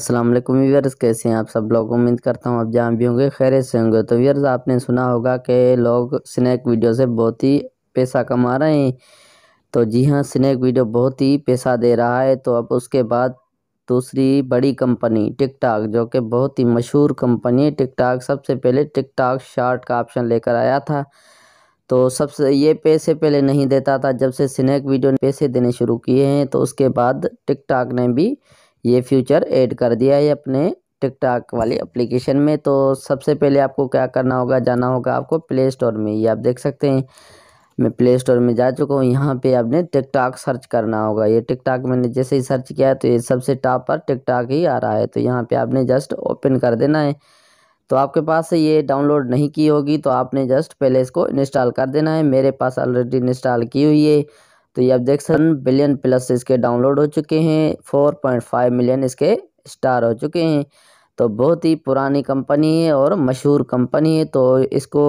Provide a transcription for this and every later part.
अस्सलाम वालेकुम व्यूअर्स कैसे हैं आप सब? लोग, उम्मीद करता हूँ आप जहाँ भी होंगे खैर से होंगे। तो व्यूअर्स आपने सुना होगा कि लोग स्नैक वीडियो से बहुत ही पैसा कमा रहे हैं। तो जी हाँ स्नैक वीडियो बहुत ही पैसा दे रहा है। तो अब उसके बाद दूसरी बड़ी कंपनी टिकटॉक जो कि बहुत ही मशहूर कंपनी है। टिकटॉक सबसे पहले टिकटॉक शार्ट का ऑप्शन लेकर आया था। तो सबसे, ये पैसे पहले नहीं देता था, जब से स्नैक वीडियो ने पैसे देने शुरू किए हैं। तो उसके बाद टिकटॉक ने भी ये फ्यूचर ऐड कर दिया है अपने टिकटॉक वाली एप्लीकेशन में। तो सबसे पहले आपको क्या करना होगा, जाना होगा आपको प्ले स्टोर में। ये आप देख सकते हैं, मैं प्ले स्टोर में जा चुका हूँ। यहाँ पे आपने टिकटॉक सर्च करना होगा। ये टिकटॉक मैंने जैसे ही सर्च किया तो ये सबसे टॉप पर टिकटॉक ही आ रहा है। तो यहाँ पे आपने जस्ट ओपन कर देना है। तो आपके पास से ये डाउनलोड नहीं की होगी तो आपने जस्ट पहले इसको इंस्टॉल कर देना है। मेरे पास ऑलरेडी इंस्टॉल की हुई है। तो ये आप देख सकते बिलियन प्लस इसके डाउनलोड हो चुके हैं फोर पॉइंट फाइव मिलियन इसके स्टार हो चुके हैं। तो बहुत ही पुरानी कंपनी है और मशहूर कंपनी है तो इसको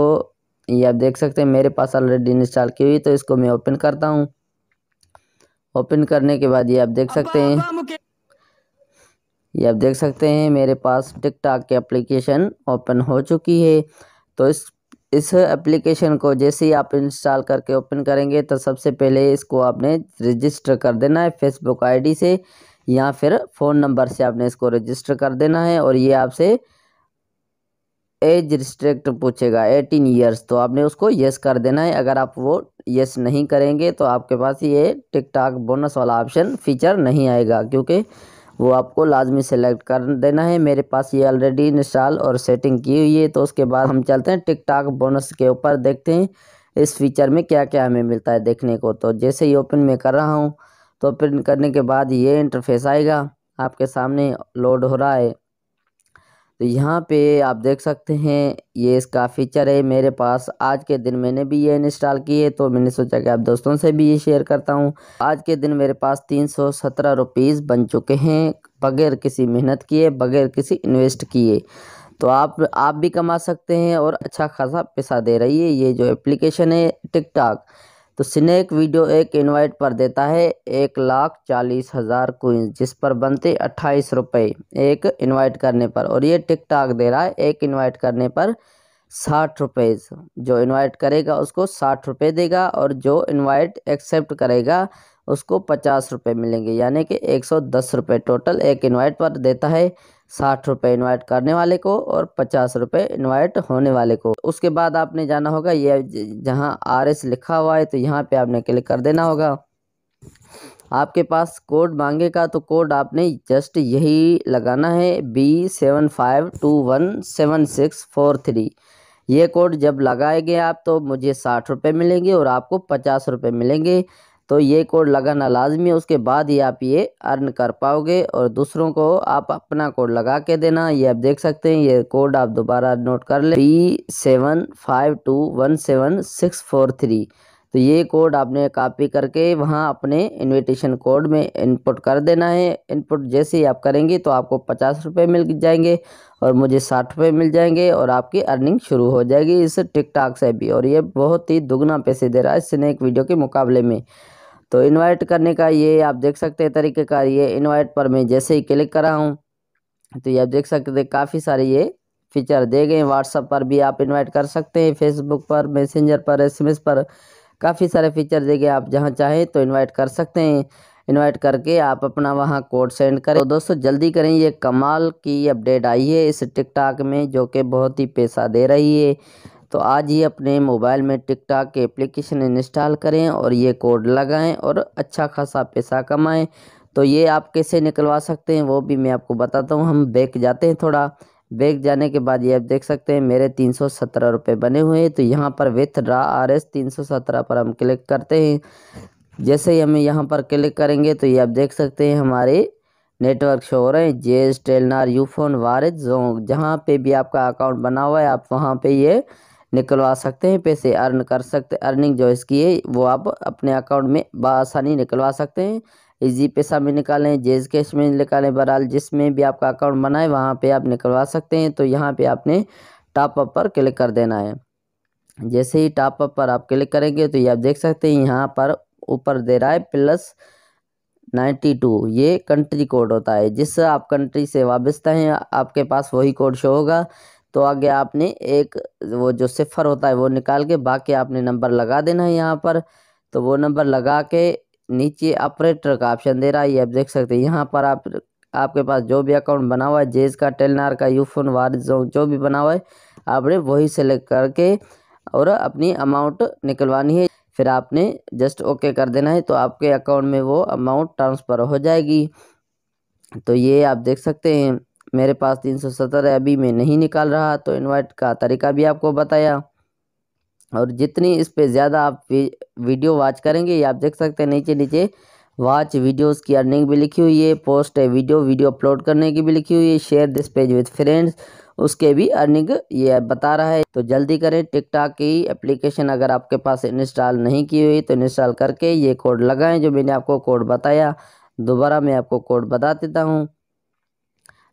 ये आप देख सकते हैं मेरे पास ऑलरेडी इंस्टॉल की हुई तो इसको मैं ओपन करता हूँ। ओपन करने के बाद ये आप देख सकते हैं। ये आप देख सकते हैं मेरे पास टिकटॉक की एप्लीकेशन ओपन हो चुकी है। तो इस इस एप्लीकेशन को जैसे ही आप इंस्टॉल करके ओपन करेंगे तो सबसे पहले इसको आपने रजिस्टर कर देना है फेसबुक आईडी से, या फिर फ़ोन नंबर से आपने इसको रजिस्टर कर देना है, और ये आपसे एज रिस्ट्रिक्ट पूछेगा, एटीन ईयर्स। तो आपने उसको यस कर देना है। अगर आप वो यस नहीं करेंगे तो आपके पास ये टिकटॉक बोनस वाला ऑप्शन फीचर नहीं आएगा, क्योंकि वो आपको लाजमी सेलेक्ट कर देना है। मेरे पास ये ऑलरेडी इंस्टॉल और सेटिंग की हुई है। तो उसके बाद हम चलते हैं टिकटॉक बोनस के ऊपर देखते हैं इस फीचर में क्या क्या हमें मिलता है देखने को। तो जैसे ही ओपन में कर रहा हूँ तो ओपन करने के बाद ये इंटरफेस आएगा। आपके सामने लोड हो रहा है। तो यहाँ पे आप देख सकते हैं, ये इसका फीचर है मेरे पास। आज के दिन मैंने भी ये इंस्टॉल की है तो मैंने सोचा कि आप दोस्तों से भी ये शेयर करता हूँ। आज के दिन मेरे पास तीन सौ सत्रह रुपीज़ बन चुके हैं, बगैर किसी मेहनत किए, बगैर किसी इन्वेस्ट किए। तो आप आप भी कमा सकते हैं और अच्छा खासा पैसा दे रही है। ये जो एप्लीकेशन है टिकटॉक तो स्नैक वीडियो एक इनवाइट पर देता है एक लाख चालीस हज़ार कोइंस जिस पर बनते अट्ठाईस रुपये एक इनवाइट करने पर, और ये टिकटाक दे रहा है, एक इनवाइट करने पर साठ रुपये जो इनवाइट करेगा, उसको साठ रुपये देगा, और जो इनवाइट एक्सेप्ट करेगा, उसको पचास रुपये मिलेंगे। यानी कि एक सौ दस रुपये टोटल एक इनवाइट पर देता है। साठ रुपये इन्वाइट करने वाले को और पचास रुपये इन्वाइट होने वाले को। उसके बाद आपने जाना होगा, ये जहाँ आर एस लिखा हुआ है तो यहाँ पे आपने क्लिक कर देना होगा। आपके पास कोड मांगेगा तो कोड आपने जस्ट यही लगाना है B seven five two one seven six four three ये कोड जब लगाएँगे आप तो मुझे साठ रुपये मिलेंगे और आपको पचास रुपये मिलेंगे। तो ये कोड लगाना लाजमी है, उसके बाद ही आप ये अर्न कर पाओगे और दूसरों को आप अपना कोड लगा के देना। ये आप देख सकते हैं, ये कोड आप दोबारा नोट कर ले। P seven five two one seven six four three तो ये कोड आपने कॉपी करके वहाँ अपने इनविटेशन कोड में इनपुट कर देना है। इनपुट जैसे ही आप करेंगे तो आपको पचास रुपये मिल जाएँगे और मुझे साठ रुपये मिल जाएँगे और आपकी अर्निंग शुरू हो जाएगी इस टिकटॉक से भी। और ये बहुत ही दुगना पैसे दे रहा है स्नैक वीडियो के मुकाबले में। तो इनवाइट करने का ये आप देख सकते हैं तरीके का ये इनवाइट पर मैं जैसे ही क्लिक करा हूँ तो ये आप देख सकते हैं काफ़ी सारे ये फीचर दे गए व्हाट्सअप पर भी आप इनवाइट कर सकते हैं फेसबुक पर मैसेंजर पर एसएमएस पर काफ़ी सारे फीचर दे गए आप जहाँ चाहें तो इनवाइट कर सकते हैं। इनवाइट करके आप अपना वहाँ कोड सेंड करें। तो दोस्तों जल्दी करें, ये कमाल की अपडेट आई है इस टिकटॉक में, जो कि बहुत ही पैसा दे रही है। तो आज ही अपने मोबाइल में टिकटॉक के एप्लीकेशन इंस्टॉल करें और ये कोड लगाएँ और अच्छा खासा पैसा कमाएँ। तो ये आप कैसे निकलवा सकते हैं वो भी मैं आपको बताता हूँ। हम बैक जाते हैं थोड़ा। बैक जाने के बाद ये आप देख सकते हैं मेरे तीन सौ सत्रह रुपये बने हुए हैं। तो यहाँ पर विथ ड्रा आर एस तीन सौ सत्रह पर हम क्लिक करते हैं। जैसे ही हम यहाँ पर क्लिक करेंगे तो ये आप देख सकते हैं हमारे नेटवर्क शो हो रहे हैं। जे टेलनार, यूफोन वारिज जो जहाँ पे भी आपका अकाउंट बना हुआ है आप वहाँ पे ये निकलवा सकते हैं, पैसे अर्न कर सकते अर्निंग जो इसकी है, वो आप अपने अकाउंट में बसानी निकलवा सकते हैं। इजी पैसा में निकालें, जेज कैश में निकालें, बहरहाल जिसमें भी आपका अकाउंट बनाए वहाँ पे आप निकलवा सकते हैं। तो यहाँ पे आपने टॉप अप पर क्लिक कर देना है। जैसे ही टॉप अप पर आप क्लिक करेंगे तो ये आप देख सकते हैं, यहाँ पर ऊपर दे रहा है प्लस नाइन्टी टू। ये कंट्री कोड होता है जिस आप कंट्री से वाबस्ता हैं, आपके पास वही कोड शो होगा। तो आगे आपने एक वो जो सिफर होता है वो निकाल के बाकी आपने नंबर लगा देना है यहाँ पर। तो वो नंबर लगा के नीचे ऑपरेटर का ऑप्शन दे रहा है, ये आप देख सकते हैं। यहाँ पर आप, आपके पास जो भी अकाउंट बना हुआ है, जेज का, टेलनार का, यूफोन वार जो भी बना हुआ है, आपने वही सेलेक्ट करके और अपनी अमाउंट निकलवानी है। फिर आपने जस्ट ओके कर देना है तो आपके अकाउंट में वो अमाउंट ट्रांसफ़र हो जाएगी। तो ये आप देख सकते हैं। मेरे पास तीन सौ सत्तर है, अभी मैं नहीं निकाल रहा तो इनवाइट का तरीका भी आपको बताया। और जितनी इस पर ज़्यादा आप वीडियो वॉच करेंगे, ये आप देख सकते हैं नीचे नीचे वॉच वीडियोस की अर्निंग भी लिखी हुई है पोस्ट है वीडियो वीडियो अपलोड करने की भी लिखी हुई है share this page with friends उसके भी अर्निंग ये बता रहा है। तो जल्दी करें टिकटॉक की एप्लीकेशन अगर आपके पास इंस्टॉल नहीं की हुई तो इंस्टॉल करके ये कोड लगाएँ, जो मैंने आपको कोड बताया। दोबारा मैं आपको कोड बता देता हूँ।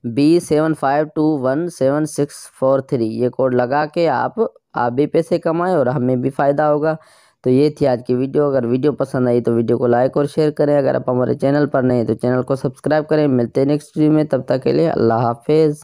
B seven five two one seven six four three. ये कोड लगा के आप आप भी पैसे कमाएँ और हमें भी फ़ायदा होगा। तो ये थी आज की वीडियो। अगर वीडियो पसंद आई तो वीडियो को लाइक और शेयर करें। अगर आप हमारे चैनल पर नहीं तो चैनल को सब्सक्राइब करें। मिलते हैं नेक्स्ट वीडियो में। तब तक के लिए अल्लाह हाफिज़।